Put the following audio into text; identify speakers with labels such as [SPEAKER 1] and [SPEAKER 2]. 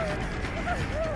[SPEAKER 1] Oh, my God.